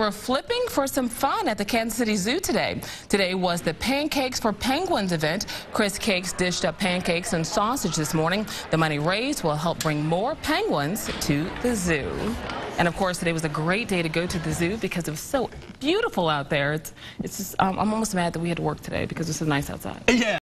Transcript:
We're flipping for some fun at the Kansas City Zoo today. Today was the Pancakes for Penguins event. Chris Cakes dished up pancakes and sausage this morning. The money raised will help bring more penguins to the zoo. And of course, today was a great day to go to the zoo because it was so beautiful out there. It's, it's just, um, I'm almost mad that we had to work today because it's so nice outside. Yeah.